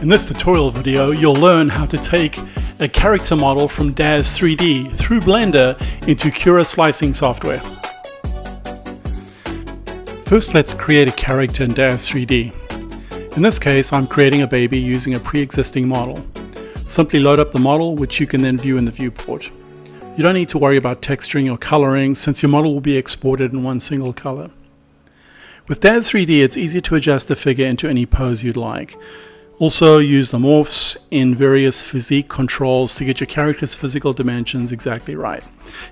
In this tutorial video, you'll learn how to take a character model from Daz 3D through Blender into Cura slicing software. First, let's create a character in Daz 3D. In this case, I'm creating a baby using a pre-existing model. Simply load up the model, which you can then view in the viewport. You don't need to worry about texturing or coloring since your model will be exported in one single color. With Daz 3D, it's easy to adjust the figure into any pose you'd like. Also use the morphs in various physique controls to get your character's physical dimensions exactly right,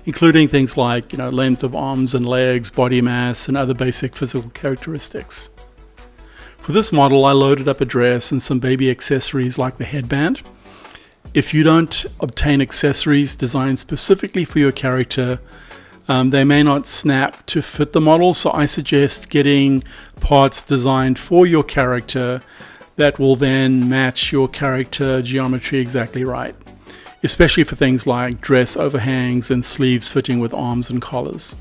including things like you know, length of arms and legs, body mass, and other basic physical characteristics. For this model, I loaded up a dress and some baby accessories like the headband. If you don't obtain accessories designed specifically for your character, um, they may not snap to fit the model, so I suggest getting parts designed for your character that will then match your character geometry exactly right, especially for things like dress overhangs and sleeves fitting with arms and collars.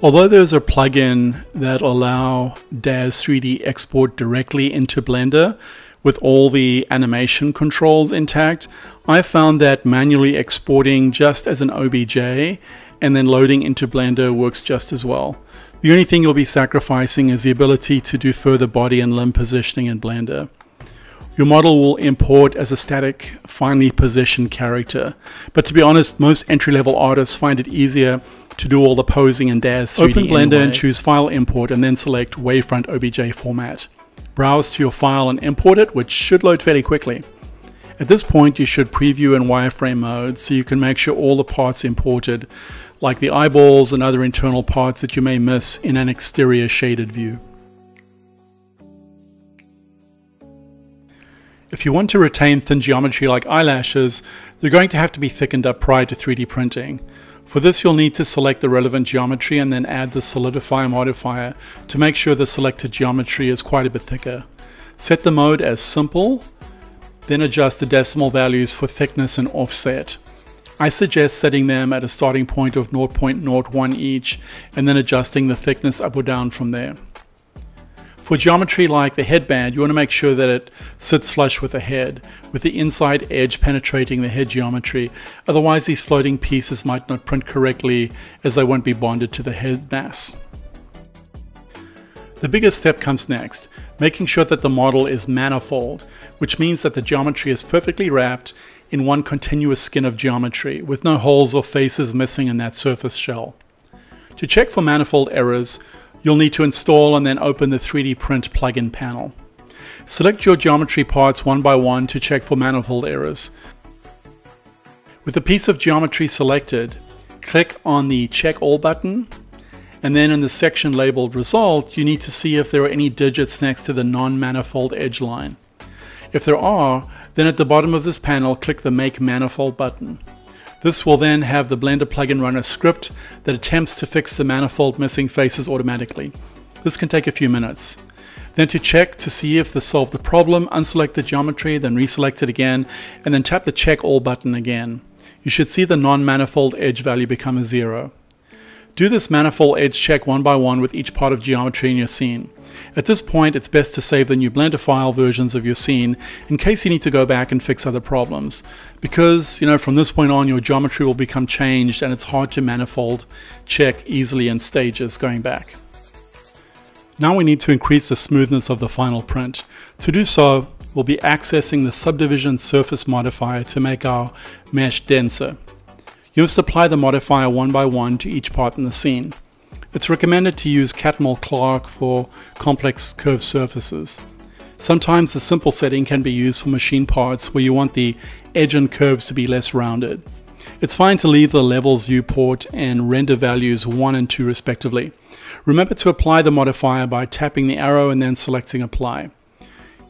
Although there's a plugin that allow Daz 3D export directly into Blender with all the animation controls intact, I found that manually exporting just as an OBJ and then loading into Blender works just as well. The only thing you'll be sacrificing is the ability to do further body and limb positioning in Blender. Your model will import as a static, finely positioned character. But to be honest, most entry-level artists find it easier to do all the posing in Daz 3D Open Blender anyway. and choose File Import and then select Wavefront OBJ format. Browse to your file and import it, which should load fairly quickly. At this point, you should preview in wireframe mode so you can make sure all the parts imported like the eyeballs and other internal parts that you may miss in an exterior shaded view. If you want to retain thin geometry like eyelashes, they're going to have to be thickened up prior to 3D printing. For this you'll need to select the relevant geometry and then add the solidify modifier to make sure the selected geometry is quite a bit thicker. Set the mode as simple, then adjust the decimal values for thickness and offset. I suggest setting them at a starting point of 0.01 each and then adjusting the thickness up or down from there. For geometry like the headband, you want to make sure that it sits flush with the head, with the inside edge penetrating the head geometry. Otherwise, these floating pieces might not print correctly as they won't be bonded to the head mass. The biggest step comes next, making sure that the model is manifold, which means that the geometry is perfectly wrapped in one continuous skin of geometry, with no holes or faces missing in that surface shell. To check for manifold errors, you'll need to install and then open the 3D Print plugin panel. Select your geometry parts one by one to check for manifold errors. With a piece of geometry selected, click on the Check All button, and then in the section labeled Result, you need to see if there are any digits next to the non-manifold edge line. If there are, then at the bottom of this panel, click the Make Manifold button. This will then have the Blender plugin run a script that attempts to fix the manifold missing faces automatically. This can take a few minutes. Then to check to see if this solved the problem, unselect the geometry, then reselect it again, and then tap the Check All button again. You should see the non-manifold edge value become a zero. Do this manifold edge check one by one with each part of geometry in your scene. At this point, it's best to save the new Blender file versions of your scene in case you need to go back and fix other problems. Because, you know, from this point on, your geometry will become changed and it's hard to manifold check easily in stages going back. Now we need to increase the smoothness of the final print. To do so, we'll be accessing the subdivision surface modifier to make our mesh denser. You must apply the modifier one by one to each part in the scene. It's recommended to use Catmull Clark for complex curved surfaces. Sometimes the simple setting can be used for machine parts where you want the edge and curves to be less rounded. It's fine to leave the levels viewport and render values 1 and 2 respectively. Remember to apply the modifier by tapping the arrow and then selecting apply.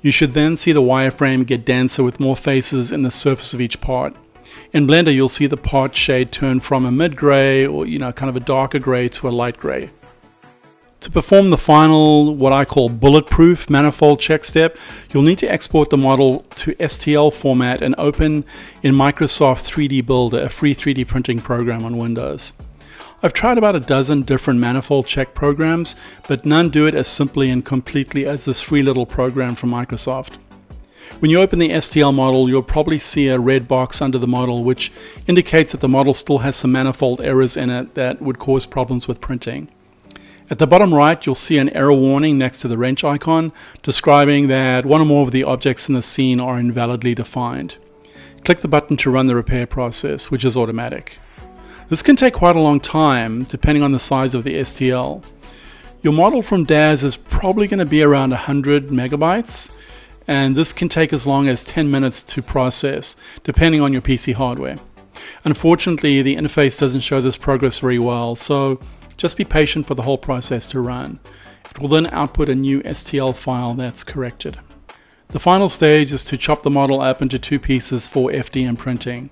You should then see the wireframe get denser with more faces in the surface of each part. In Blender, you'll see the part shade turn from a mid-gray or, you know, kind of a darker gray to a light gray. To perform the final, what I call bulletproof manifold check step, you'll need to export the model to STL format and open in Microsoft 3D Builder, a free 3D printing program on Windows. I've tried about a dozen different manifold check programs, but none do it as simply and completely as this free little program from Microsoft. When you open the STL model, you'll probably see a red box under the model, which indicates that the model still has some manifold errors in it that would cause problems with printing. At the bottom right, you'll see an error warning next to the wrench icon, describing that one or more of the objects in the scene are invalidly defined. Click the button to run the repair process, which is automatic. This can take quite a long time, depending on the size of the STL. Your model from DAZ is probably going to be around 100 megabytes, and this can take as long as 10 minutes to process, depending on your PC hardware. Unfortunately, the interface doesn't show this progress very well, so just be patient for the whole process to run. It will then output a new STL file that's corrected. The final stage is to chop the model up into two pieces for FDM printing.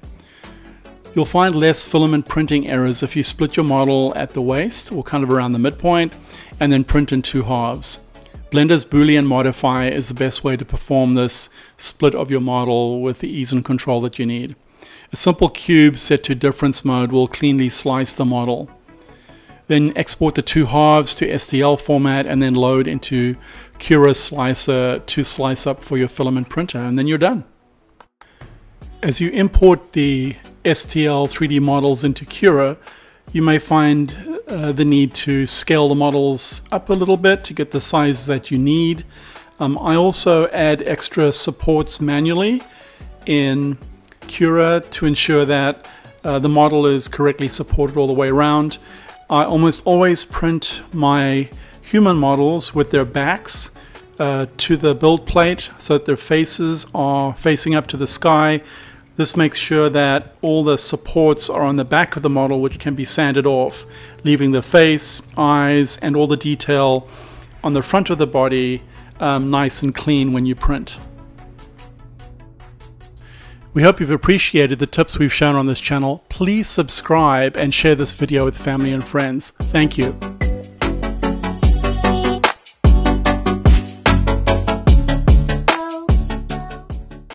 You'll find less filament printing errors if you split your model at the waist or kind of around the midpoint and then print in two halves. Blender's Boolean modifier is the best way to perform this split of your model with the ease and control that you need. A simple cube set to difference mode will cleanly slice the model. Then export the two halves to STL format and then load into Cura Slicer to slice up for your filament printer and then you're done. As you import the STL 3D models into Cura, you may find uh, the need to scale the models up a little bit to get the size that you need. Um, I also add extra supports manually in Cura to ensure that uh, the model is correctly supported all the way around. I almost always print my human models with their backs uh, to the build plate so that their faces are facing up to the sky. This makes sure that all the supports are on the back of the model which can be sanded off, leaving the face, eyes, and all the detail on the front of the body um, nice and clean when you print. We hope you've appreciated the tips we've shown on this channel. Please subscribe and share this video with family and friends. Thank you.